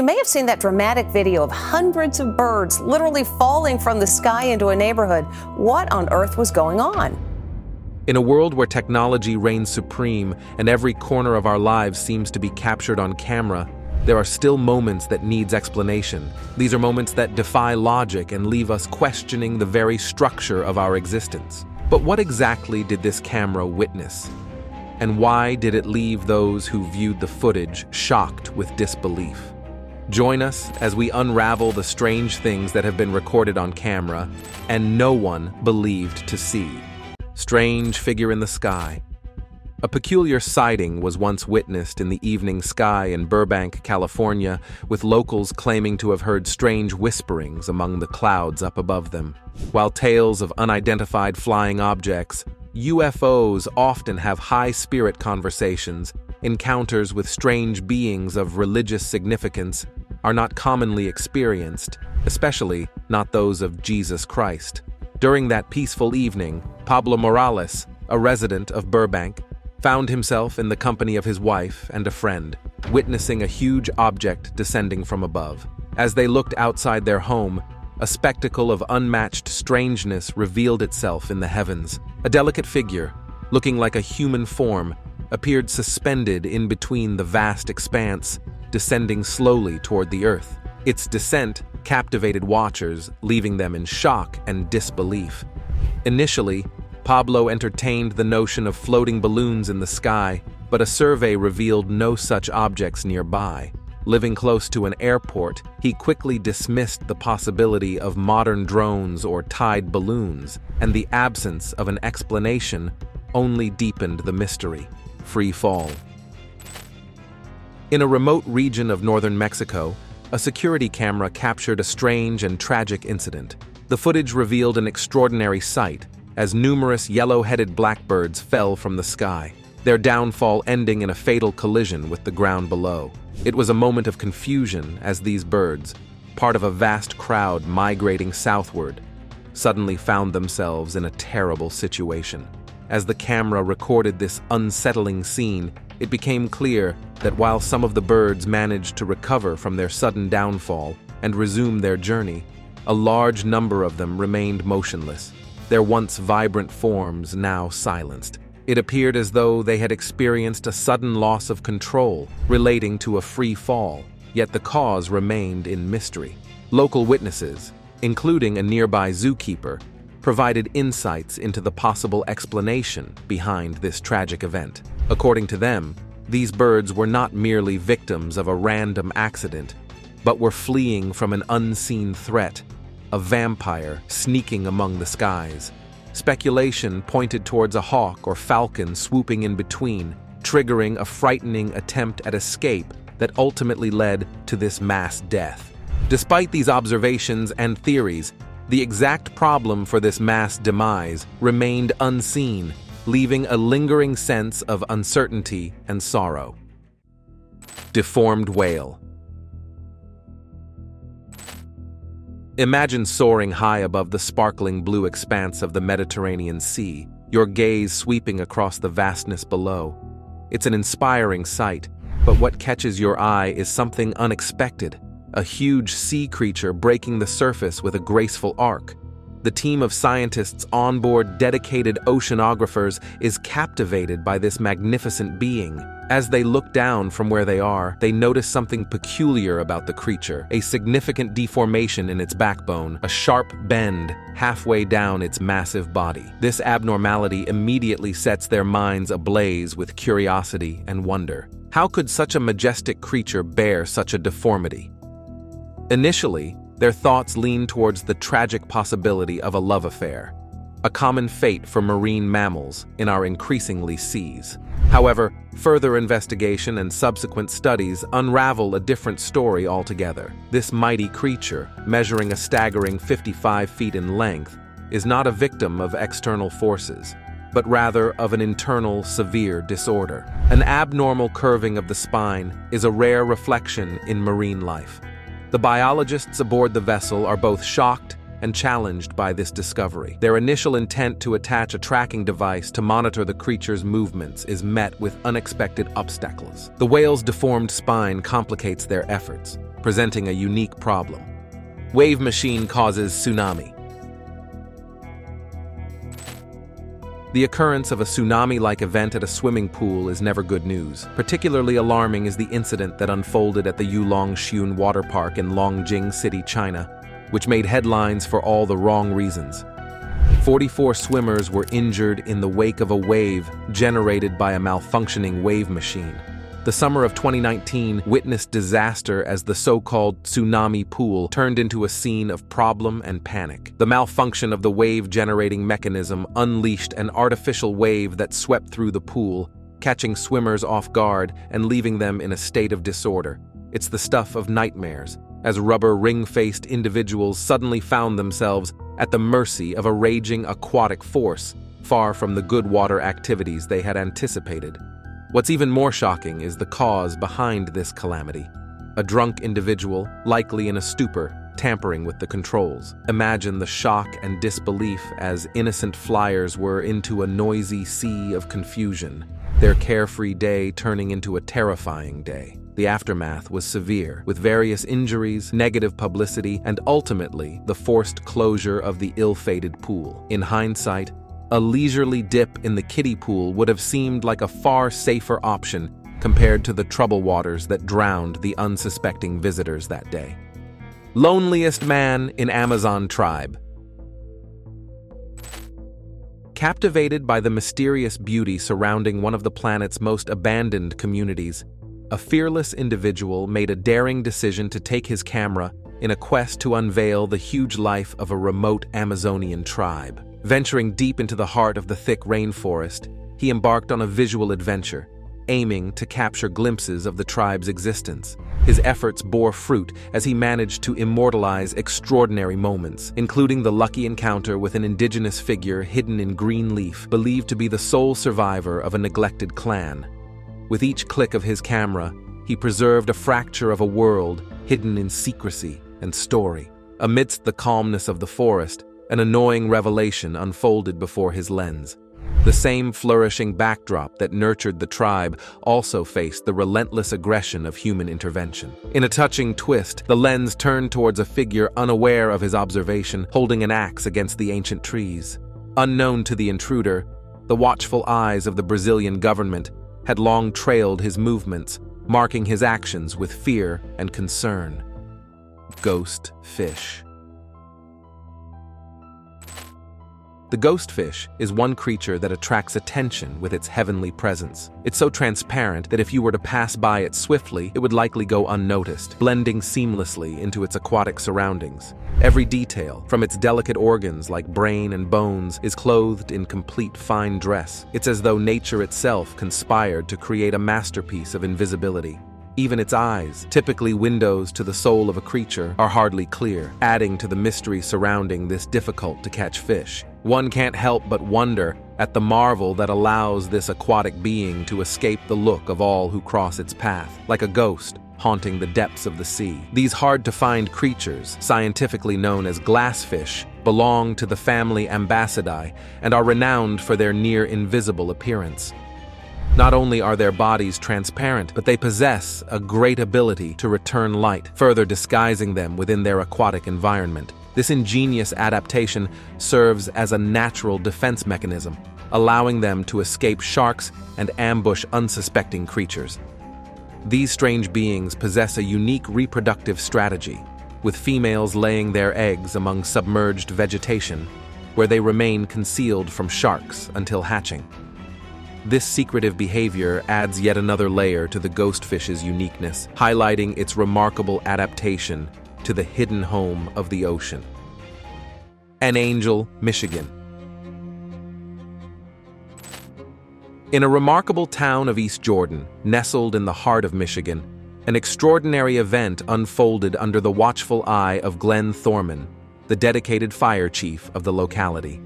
You may have seen that dramatic video of hundreds of birds literally falling from the sky into a neighborhood. What on earth was going on? In a world where technology reigns supreme and every corner of our lives seems to be captured on camera, there are still moments that needs explanation. These are moments that defy logic and leave us questioning the very structure of our existence. But what exactly did this camera witness? And why did it leave those who viewed the footage shocked with disbelief? Join us as we unravel the strange things that have been recorded on camera and no one believed to see. Strange figure in the sky. A peculiar sighting was once witnessed in the evening sky in Burbank, California, with locals claiming to have heard strange whisperings among the clouds up above them. While tales of unidentified flying objects, UFOs often have high spirit conversations, encounters with strange beings of religious significance, are not commonly experienced, especially not those of Jesus Christ. During that peaceful evening, Pablo Morales, a resident of Burbank, found himself in the company of his wife and a friend, witnessing a huge object descending from above. As they looked outside their home, a spectacle of unmatched strangeness revealed itself in the heavens. A delicate figure, looking like a human form, appeared suspended in between the vast expanse, descending slowly toward the earth. Its descent captivated watchers, leaving them in shock and disbelief. Initially, Pablo entertained the notion of floating balloons in the sky, but a survey revealed no such objects nearby. Living close to an airport, he quickly dismissed the possibility of modern drones or tied balloons, and the absence of an explanation only deepened the mystery. Free fall. In a remote region of northern Mexico, a security camera captured a strange and tragic incident. The footage revealed an extraordinary sight as numerous yellow-headed blackbirds fell from the sky, their downfall ending in a fatal collision with the ground below. It was a moment of confusion as these birds, part of a vast crowd migrating southward, suddenly found themselves in a terrible situation. As the camera recorded this unsettling scene, it became clear that while some of the birds managed to recover from their sudden downfall and resume their journey, a large number of them remained motionless, their once vibrant forms now silenced. It appeared as though they had experienced a sudden loss of control relating to a free fall, yet the cause remained in mystery. Local witnesses, including a nearby zookeeper, provided insights into the possible explanation behind this tragic event. According to them, these birds were not merely victims of a random accident, but were fleeing from an unseen threat, a vampire sneaking among the skies. Speculation pointed towards a hawk or falcon swooping in between, triggering a frightening attempt at escape that ultimately led to this mass death. Despite these observations and theories, the exact problem for this mass demise remained unseen leaving a lingering sense of uncertainty and sorrow. Deformed Whale Imagine soaring high above the sparkling blue expanse of the Mediterranean Sea, your gaze sweeping across the vastness below. It's an inspiring sight, but what catches your eye is something unexpected, a huge sea creature breaking the surface with a graceful arc. The team of scientists on board dedicated oceanographers is captivated by this magnificent being. As they look down from where they are, they notice something peculiar about the creature, a significant deformation in its backbone, a sharp bend halfway down its massive body. This abnormality immediately sets their minds ablaze with curiosity and wonder. How could such a majestic creature bear such a deformity? Initially, their thoughts lean towards the tragic possibility of a love affair, a common fate for marine mammals in our increasingly seas. However, further investigation and subsequent studies unravel a different story altogether. This mighty creature, measuring a staggering 55 feet in length, is not a victim of external forces, but rather of an internal severe disorder. An abnormal curving of the spine is a rare reflection in marine life. The biologists aboard the vessel are both shocked and challenged by this discovery. Their initial intent to attach a tracking device to monitor the creature's movements is met with unexpected obstacles. The whale's deformed spine complicates their efforts, presenting a unique problem. Wave machine causes tsunami. The occurrence of a tsunami-like event at a swimming pool is never good news. Particularly alarming is the incident that unfolded at the Yulong Xun Water Park in Longjing City, China, which made headlines for all the wrong reasons. 44 swimmers were injured in the wake of a wave generated by a malfunctioning wave machine. The summer of 2019 witnessed disaster as the so-called tsunami pool turned into a scene of problem and panic. The malfunction of the wave-generating mechanism unleashed an artificial wave that swept through the pool, catching swimmers off guard and leaving them in a state of disorder. It's the stuff of nightmares, as rubber ring-faced individuals suddenly found themselves at the mercy of a raging aquatic force, far from the good water activities they had anticipated. What's even more shocking is the cause behind this calamity. A drunk individual, likely in a stupor, tampering with the controls. Imagine the shock and disbelief as innocent flyers were into a noisy sea of confusion, their carefree day turning into a terrifying day. The aftermath was severe, with various injuries, negative publicity, and ultimately the forced closure of the ill-fated pool. In hindsight, a leisurely dip in the kiddie pool would have seemed like a far safer option compared to the trouble waters that drowned the unsuspecting visitors that day. Loneliest man in Amazon tribe. Captivated by the mysterious beauty surrounding one of the planet's most abandoned communities, a fearless individual made a daring decision to take his camera in a quest to unveil the huge life of a remote Amazonian tribe. Venturing deep into the heart of the thick rainforest, he embarked on a visual adventure, aiming to capture glimpses of the tribe's existence. His efforts bore fruit as he managed to immortalize extraordinary moments, including the lucky encounter with an indigenous figure hidden in green leaf, believed to be the sole survivor of a neglected clan. With each click of his camera, he preserved a fracture of a world hidden in secrecy and story. Amidst the calmness of the forest, an annoying revelation unfolded before his lens. The same flourishing backdrop that nurtured the tribe also faced the relentless aggression of human intervention. In a touching twist, the lens turned towards a figure unaware of his observation, holding an axe against the ancient trees. Unknown to the intruder, the watchful eyes of the Brazilian government had long trailed his movements, marking his actions with fear and concern. Ghost Fish The ghostfish is one creature that attracts attention with its heavenly presence. It's so transparent that if you were to pass by it swiftly, it would likely go unnoticed, blending seamlessly into its aquatic surroundings. Every detail, from its delicate organs like brain and bones, is clothed in complete fine dress. It's as though nature itself conspired to create a masterpiece of invisibility. Even its eyes, typically windows to the soul of a creature, are hardly clear, adding to the mystery surrounding this difficult-to-catch fish. One can't help but wonder at the marvel that allows this aquatic being to escape the look of all who cross its path, like a ghost haunting the depths of the sea. These hard-to-find creatures, scientifically known as glassfish, belong to the family Ambassidae and are renowned for their near-invisible appearance. Not only are their bodies transparent, but they possess a great ability to return light, further disguising them within their aquatic environment. This ingenious adaptation serves as a natural defense mechanism, allowing them to escape sharks and ambush unsuspecting creatures. These strange beings possess a unique reproductive strategy, with females laying their eggs among submerged vegetation, where they remain concealed from sharks until hatching. This secretive behavior adds yet another layer to the ghostfish's uniqueness, highlighting its remarkable adaptation to the hidden home of the ocean. An Angel, Michigan. In a remarkable town of East Jordan, nestled in the heart of Michigan, an extraordinary event unfolded under the watchful eye of Glenn Thorman, the dedicated fire chief of the locality.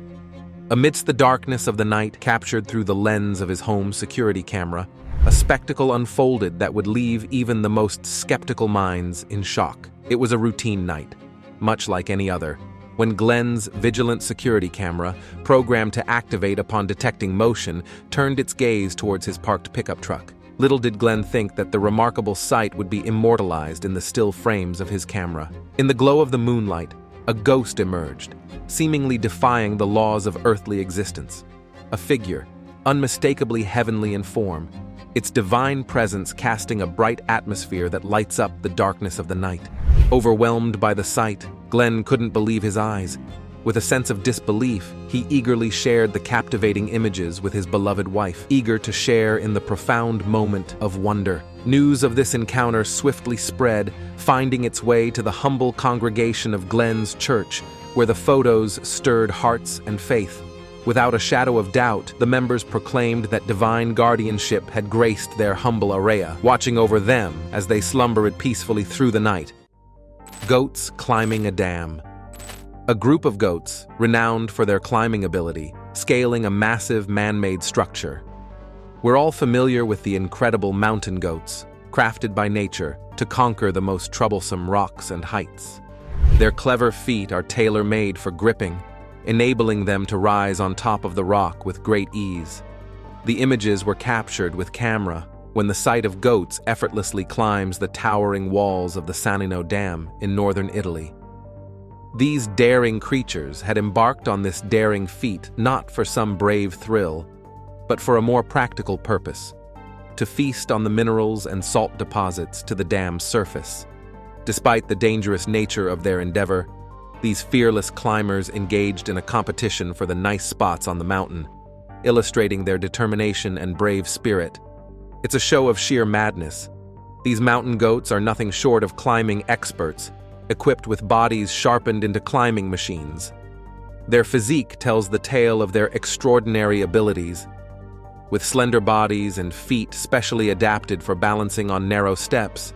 Amidst the darkness of the night captured through the lens of his home security camera, a spectacle unfolded that would leave even the most skeptical minds in shock. It was a routine night, much like any other, when Glenn's vigilant security camera, programmed to activate upon detecting motion, turned its gaze towards his parked pickup truck. Little did Glenn think that the remarkable sight would be immortalized in the still frames of his camera. In the glow of the moonlight, a ghost emerged, seemingly defying the laws of earthly existence. A figure, unmistakably heavenly in form, its divine presence casting a bright atmosphere that lights up the darkness of the night. Overwhelmed by the sight, Glenn couldn't believe his eyes. With a sense of disbelief, he eagerly shared the captivating images with his beloved wife, eager to share in the profound moment of wonder. News of this encounter swiftly spread, finding its way to the humble congregation of Glenn's church, where the photos stirred hearts and faith. Without a shadow of doubt, the members proclaimed that divine guardianship had graced their humble area, watching over them as they slumbered peacefully through the night. Goats climbing a dam. A group of goats, renowned for their climbing ability, scaling a massive man-made structure. We're all familiar with the incredible mountain goats, crafted by nature to conquer the most troublesome rocks and heights. Their clever feet are tailor-made for gripping, enabling them to rise on top of the rock with great ease. The images were captured with camera when the sight of goats effortlessly climbs the towering walls of the Cingino Dam in northern Italy. These daring creatures had embarked on this daring feat not for some brave thrill, but for a more practical purpose to feast on the minerals and salt deposits to the dam's surface. Despite the dangerous nature of their endeavor, these fearless climbers engaged in a competition for the nice spots on the mountain, illustrating their determination and brave spirit. It's a show of sheer madness. These mountain goats are nothing short of climbing experts, equipped with bodies sharpened into climbing machines. Their physique tells the tale of their extraordinary abilities. With slender bodies and feet specially adapted for balancing on narrow steps,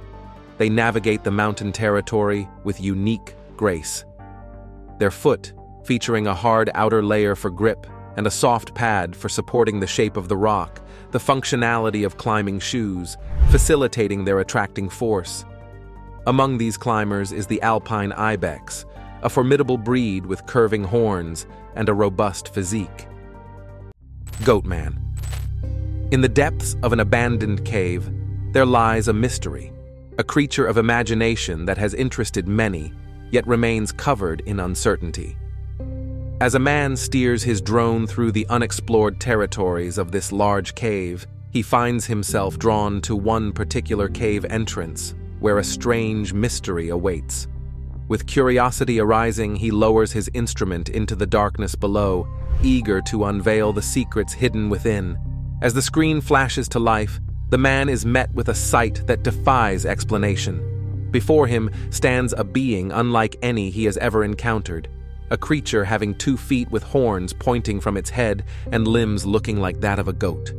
they navigate the mountain territory with unique grace. Their foot, featuring a hard outer layer for grip and a soft pad for supporting the shape of the rock, the functionality of climbing shoes, facilitating their attracting force. Among these climbers is the alpine ibex, a formidable breed with curving horns and a robust physique. Goatman. In the depths of an abandoned cave, there lies a mystery, a creature of imagination that has interested many yet remains covered in uncertainty. As a man steers his drone through the unexplored territories of this large cave, he finds himself drawn to one particular cave entrance, where a strange mystery awaits. With curiosity arising, he lowers his instrument into the darkness below, eager to unveil the secrets hidden within. As the screen flashes to life, the man is met with a sight that defies explanation. Before him stands a being unlike any he has ever encountered, a creature having two feet with horns pointing from its head and limbs looking like that of a goat.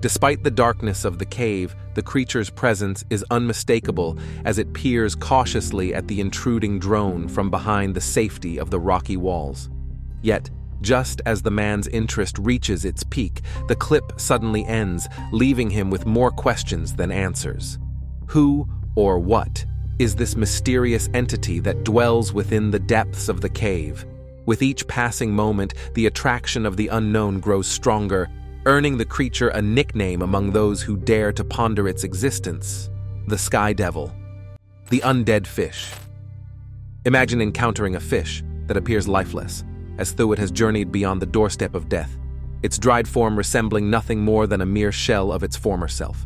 Despite the darkness of the cave, the creature's presence is unmistakable as it peers cautiously at the intruding drone from behind the safety of the rocky walls. Yet, just as the man's interest reaches its peak, the clip suddenly ends, leaving him with more questions than answers. Who or what is this mysterious entity that dwells within the depths of the cave? With each passing moment, the attraction of the unknown grows stronger, earning the creature a nickname among those who dare to ponder its existence the Sky Devil, the undead fish. Imagine encountering a fish that appears lifeless, as though it has journeyed beyond the doorstep of death, its dried form resembling nothing more than a mere shell of its former self.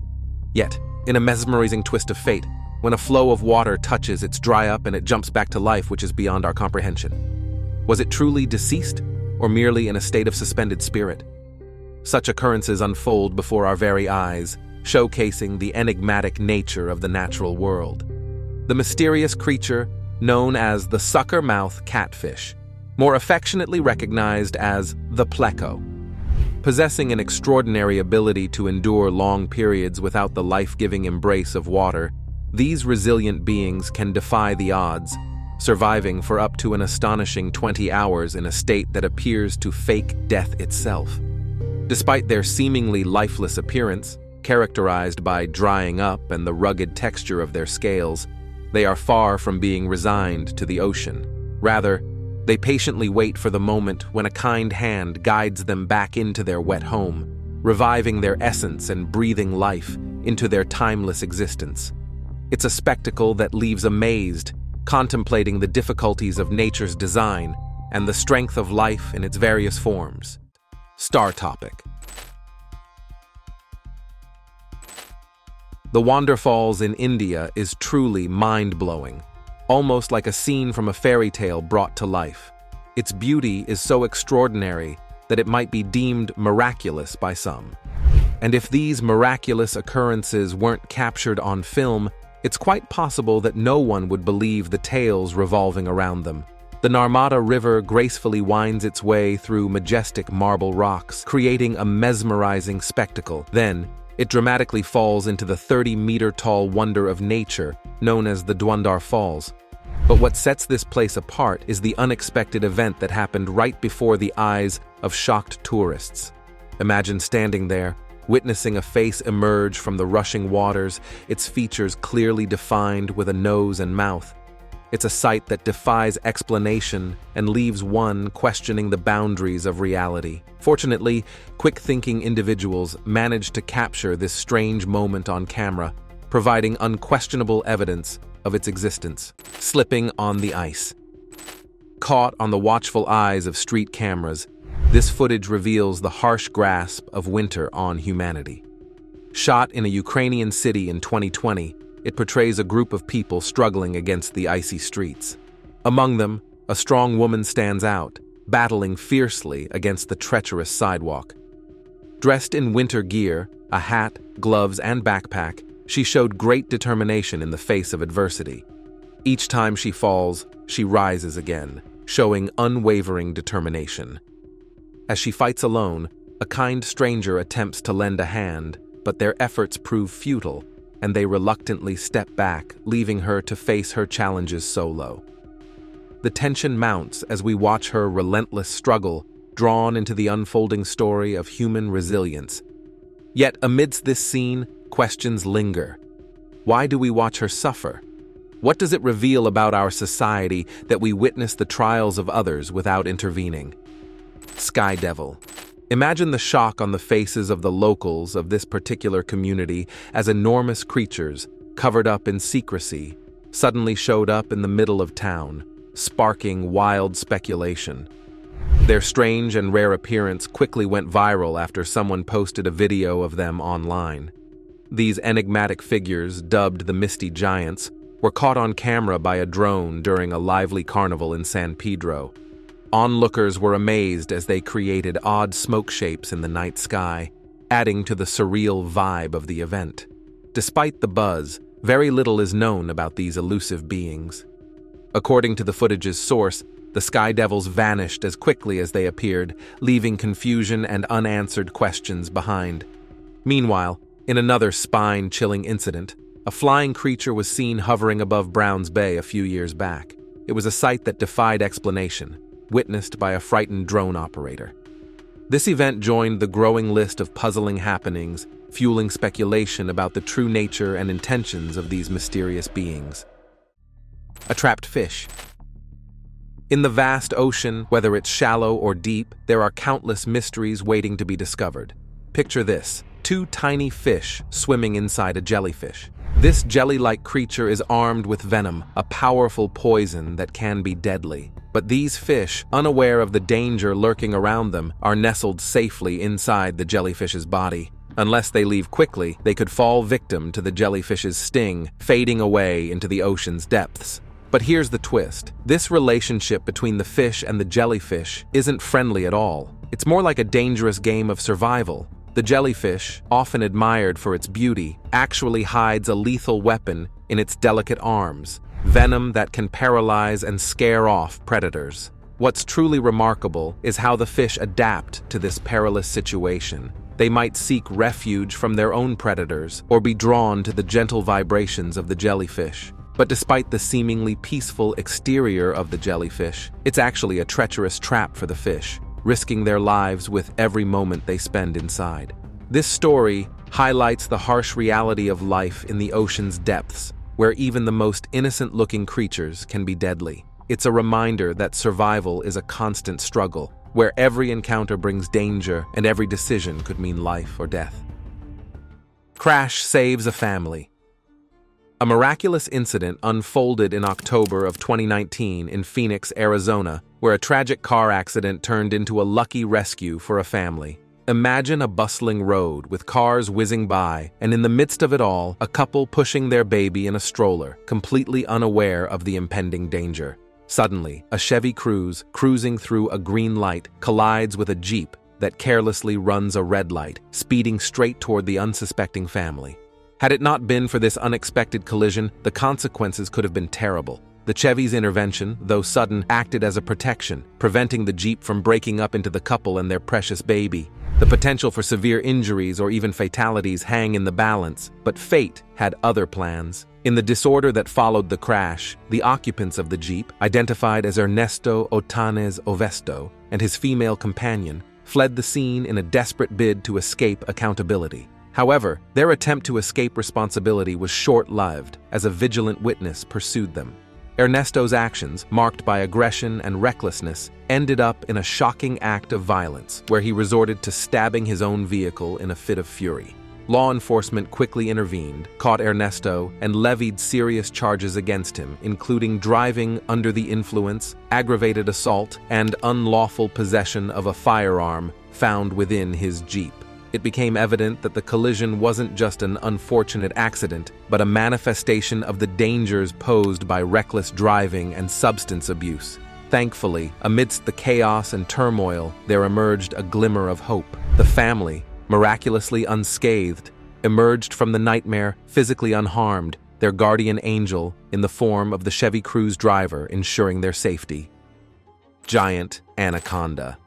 Yet, in a mesmerizing twist of fate, when a flow of water touches, it's dry up and it jumps back to life, which is beyond our comprehension. Was it truly deceased, or merely in a state of suspended spirit? Such occurrences unfold before our very eyes, showcasing the enigmatic nature of the natural world. The mysterious creature known as the sucker mouth catfish, more affectionately recognized as the pleco. Possessing an extraordinary ability to endure long periods without the life-giving embrace of water, these resilient beings can defy the odds, surviving for up to an astonishing 20 hours in a state that appears to fake death itself. Despite their seemingly lifeless appearance, characterized by drying up and the rugged texture of their scales, they are far from being resigned to the ocean. Rather, They patiently wait for the moment when a kind hand guides them back into their wet home, reviving their essence and breathing life into their timeless existence. It's a spectacle that leaves amazed, contemplating the difficulties of nature's design and the strength of life in its various forms. Star Topic The Wanderfalls in India is truly mind-blowing, almost like a scene from a fairy tale brought to life. Its beauty is so extraordinary that it might be deemed miraculous by some. And if these miraculous occurrences weren't captured on film, it's quite possible that no one would believe the tales revolving around them. The Narmada River gracefully winds its way through majestic marble rocks, creating a mesmerizing spectacle. Then, it dramatically falls into the 30-meter-tall wonder of nature known as the Dhuandhar Falls. But what sets this place apart is the unexpected event that happened right before the eyes of shocked tourists. Imagine standing there, witnessing a face emerge from the rushing waters, its features clearly defined with a nose and mouth. It's a sight that defies explanation and leaves one questioning the boundaries of reality. Fortunately, quick-thinking individuals managed to capture this strange moment on camera, providing unquestionable evidence of its existence. Slipping on the ice. Caught on the watchful eyes of street cameras, this footage reveals the harsh grasp of winter on humanity. Shot in a Ukrainian city in 2020, it portrays a group of people struggling against the icy streets. Among them, a strong woman stands out, battling fiercely against the treacherous sidewalk. Dressed in winter gear, a hat, gloves, and backpack, she showed great determination in the face of adversity. Each time she falls, she rises again, showing unwavering determination. As she fights alone, a kind stranger attempts to lend a hand, but their efforts prove futile and they reluctantly step back, leaving her to face her challenges solo. The tension mounts as we watch her relentless struggle, drawn into the unfolding story of human resilience. Yet amidst this scene, questions linger. Why do we watch her suffer? What does it reveal about our society that we witness the trials of others without intervening? Sky Devil, Imagine the shock on the faces of the locals of this particular community as enormous creatures, covered up in secrecy, suddenly showed up in the middle of town, sparking wild speculation. Their strange and rare appearance quickly went viral after someone posted a video of them online. These enigmatic figures, dubbed the Misty Giants, were caught on camera by a drone during a lively carnival in San Pedro, Onlookers were amazed as they created odd smoke shapes in the night sky, adding to the surreal vibe of the event. Despite the buzz, very little is known about these elusive beings. According to the footage's source, the Sky Devils vanished as quickly as they appeared, leaving confusion and unanswered questions behind. Meanwhile, in another spine-chilling incident, a flying creature was seen hovering above Browns Bay a few years back. It was a sight that defied explanation, witnessed by a frightened drone operator. This event joined the growing list of puzzling happenings, fueling speculation about the true nature and intentions of these mysterious beings. A trapped fish. In the vast ocean, whether it's shallow or deep, there are countless mysteries waiting to be discovered. Picture this two tiny fish swimming inside a jellyfish. This jelly-like creature is armed with venom, a powerful poison that can be deadly. But these fish, unaware of the danger lurking around them, are nestled safely inside the jellyfish's body. Unless they leave quickly, they could fall victim to the jellyfish's sting, fading away into the ocean's depths. But here's the twist. This relationship between the fish and the jellyfish isn't friendly at all. It's more like a dangerous game of survival. The jellyfish, often admired for its beauty, actually hides a lethal weapon in its delicate arms, venom that can paralyze and scare off predators. What's truly remarkable is how the fish adapt to this perilous situation. They might seek refuge from their own predators or be drawn to the gentle vibrations of the jellyfish. But despite the seemingly peaceful exterior of the jellyfish, it's actually a treacherous trap for the fish, risking their lives with every moment they spend inside. This story highlights the harsh reality of life in the ocean's depths where even the most innocent-looking creatures can be deadly. It's a reminder that survival is a constant struggle, where every encounter brings danger and every decision could mean life or death. Crash saves a family. A miraculous incident unfolded in October of 2019 in Phoenix, Arizona, where a tragic car accident turned into a lucky rescue for a family. Imagine a bustling road with cars whizzing by, and in the midst of it all, a couple pushing their baby in a stroller, completely unaware of the impending danger. Suddenly, a Chevy Cruze, cruising through a green light, collides with a Jeep that carelessly runs a red light, speeding straight toward the unsuspecting family. Had it not been for this unexpected collision, the consequences could have been terrible. The Chevy's intervention, though sudden, acted as a protection, preventing the Jeep from breaking up into the couple and their precious baby. The potential for severe injuries or even fatalities hang in the balance, but fate had other plans. In the disorder that followed the crash, the occupants of the Jeep, identified as Ernesto Otanes Ovesto and his female companion, fled the scene in a desperate bid to escape accountability. However, their attempt to escape responsibility was short-lived as a vigilant witness pursued them. Ernesto's actions, marked by aggression and recklessness, ended up in a shocking act of violence where he resorted to stabbing his own vehicle in a fit of fury. Law enforcement quickly intervened, caught Ernesto, and levied serious charges against him, including driving under the influence, aggravated assault, and unlawful possession of a firearm found within his Jeep it became evident that the collision wasn't just an unfortunate accident, but a manifestation of the dangers posed by reckless driving and substance abuse. Thankfully, amidst the chaos and turmoil, there emerged a glimmer of hope. The family, miraculously unscathed, emerged from the nightmare physically unharmed, their guardian angel in the form of the Chevy Cruze driver ensuring their safety. Giant Anaconda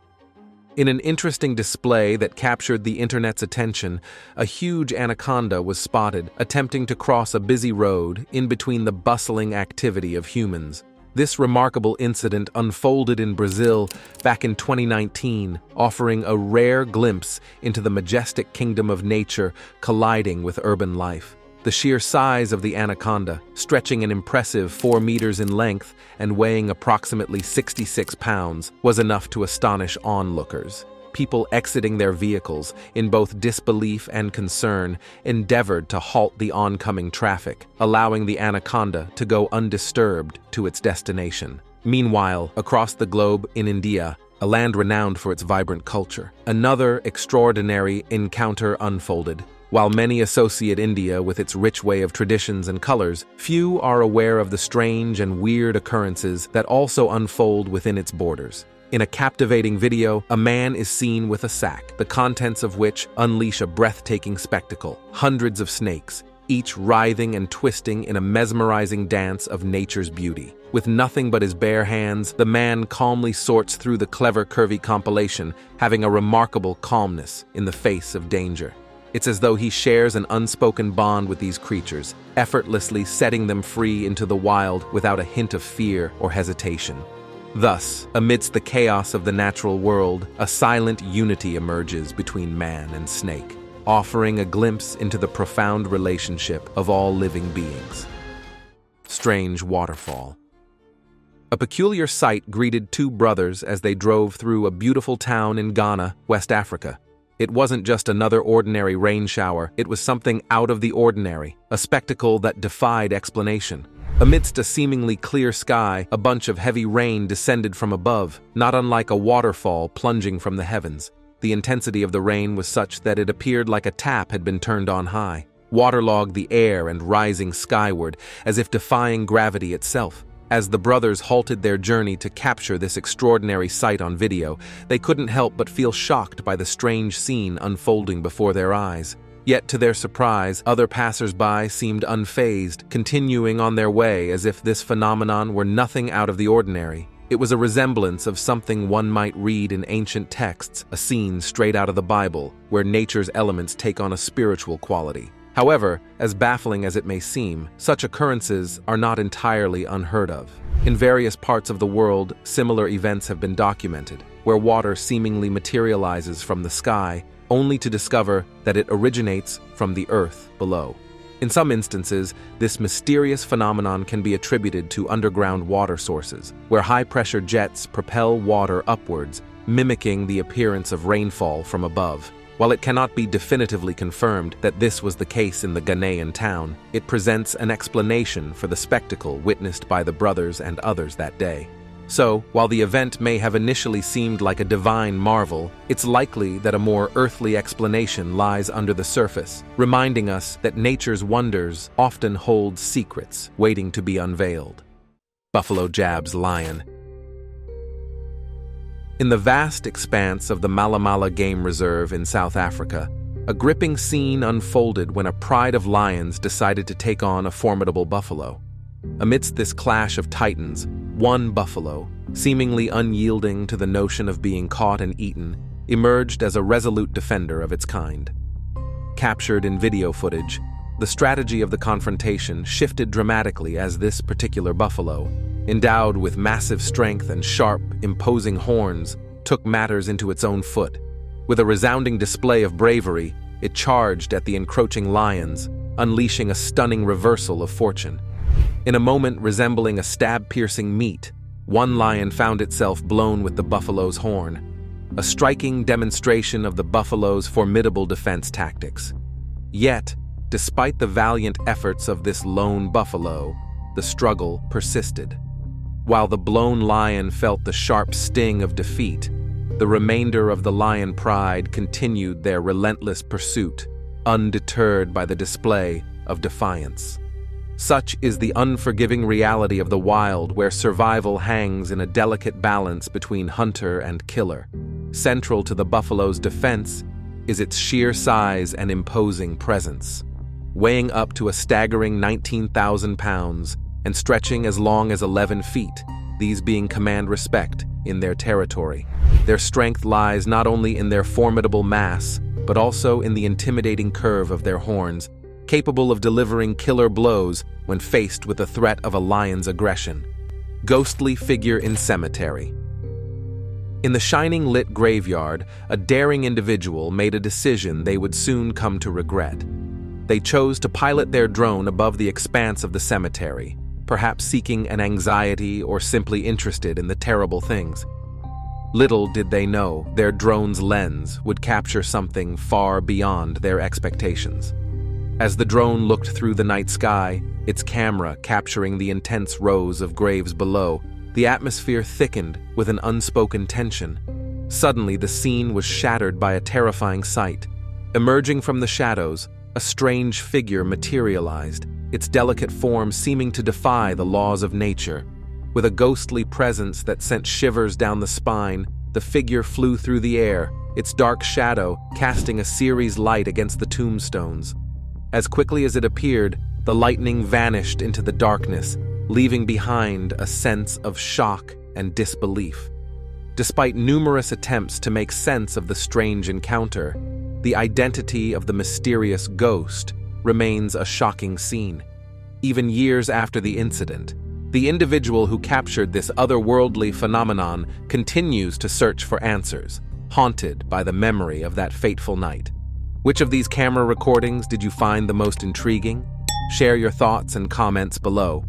in an interesting display that captured the internet's attention, a huge anaconda was spotted attempting to cross a busy road in between the bustling activity of humans. This remarkable incident unfolded in Brazil back in 2019, offering a rare glimpse into the majestic kingdom of nature colliding with urban life. The sheer size of the anaconda, stretching an impressive 4 meters in length and weighing approximately 66 pounds, was enough to astonish onlookers. People exiting their vehicles, in both disbelief and concern, endeavored to halt the oncoming traffic, allowing the anaconda to go undisturbed to its destination. Meanwhile, across the globe in India, a land renowned for its vibrant culture, another extraordinary encounter unfolded. While many associate India with its rich way of traditions and colors, few are aware of the strange and weird occurrences that also unfold within its borders. In a captivating video, a man is seen with a sack, the contents of which unleash a breathtaking spectacle. Hundreds of snakes, each writhing and twisting in a mesmerizing dance of nature's beauty. With nothing but his bare hands, the man calmly sorts through the clever curvy compilation, having a remarkable calmness in the face of danger. It's as though he shares an unspoken bond with these creatures, effortlessly setting them free into the wild without a hint of fear or hesitation. Thus, amidst the chaos of the natural world, a silent unity emerges between man and snake, offering a glimpse into the profound relationship of all living beings. Strange Waterfall A peculiar sight greeted two brothers as they drove through a beautiful town in Ghana, West Africa. It wasn't just another ordinary rain shower, it was something out of the ordinary, a spectacle that defied explanation. Amidst a seemingly clear sky, a bunch of heavy rain descended from above, not unlike a waterfall plunging from the heavens. The intensity of the rain was such that it appeared like a tap had been turned on high, waterlogged the air and rising skyward, as if defying gravity itself. As the brothers halted their journey to capture this extraordinary sight on video, they couldn't help but feel shocked by the strange scene unfolding before their eyes. Yet to their surprise, other passers-by seemed unfazed, continuing on their way as if this phenomenon were nothing out of the ordinary. It was a resemblance of something one might read in ancient texts, a scene straight out of the Bible, where nature's elements take on a spiritual quality. However, as baffling as it may seem, such occurrences are not entirely unheard of. In various parts of the world, similar events have been documented, where water seemingly materializes from the sky, only to discover that it originates from the earth below. In some instances, this mysterious phenomenon can be attributed to underground water sources, where high-pressure jets propel water upwards, mimicking the appearance of rainfall from above. While it cannot be definitively confirmed that this was the case in the Ghanaian town, it presents an explanation for the spectacle witnessed by the brothers and others that day. So, while the event may have initially seemed like a divine marvel, it's likely that a more earthly explanation lies under the surface, reminding us that nature's wonders often hold secrets waiting to be unveiled. Buffalo jabs lion. In the vast expanse of the Malamala Game Reserve in South Africa, a gripping scene unfolded when a pride of lions decided to take on a formidable buffalo. Amidst this clash of titans, one buffalo, seemingly unyielding to the notion of being caught and eaten, emerged as a resolute defender of its kind. Captured in video footage, the strategy of the confrontation shifted dramatically as this particular buffalo, endowed with massive strength and sharp, imposing horns, took matters into its own foot. With a resounding display of bravery, it charged at the encroaching lions, unleashing a stunning reversal of fortune. In a moment resembling a stab-piercing meat, one lion found itself blown with the buffalo's horn, a striking demonstration of the buffalo's formidable defense tactics. Yet, despite the valiant efforts of this lone buffalo, the struggle persisted. While the blown lion felt the sharp sting of defeat, the remainder of the lion pride continued their relentless pursuit, undeterred by the display of defiance. Such is the unforgiving reality of the wild where survival hangs in a delicate balance between hunter and killer. Central to the buffalo's defense is its sheer size and imposing presence. Weighing up to a staggering 19,000 pounds and stretching as long as 11 feet, these being command respect in their territory. Their strength lies not only in their formidable mass, but also in the intimidating curve of their horns capable of delivering killer blows when faced with the threat of a lion's aggression. Ghostly figure in cemetery. In the shining lit graveyard, a daring individual made a decision they would soon come to regret. They chose to pilot their drone above the expanse of the cemetery, perhaps seeking an anxiety or simply interested in the terrible things. Little did they know their drone's lens would capture something far beyond their expectations. As the drone looked through the night sky, its camera capturing the intense rows of graves below, the atmosphere thickened with an unspoken tension. Suddenly, the scene was shattered by a terrifying sight. Emerging from the shadows, a strange figure materialized, its delicate form seeming to defy the laws of nature. With a ghostly presence that sent shivers down the spine, the figure flew through the air, its dark shadow casting a series light against the tombstones. As quickly as it appeared, the lightning vanished into the darkness, leaving behind a sense of shock and disbelief. Despite numerous attempts to make sense of the strange encounter, the identity of the mysterious ghost remains a shocking scene. Even years after the incident, the individual who captured this otherworldly phenomenon continues to search for answers, haunted by the memory of that fateful night. Which of these camera recordings did you find the most intriguing? Share your thoughts and comments below.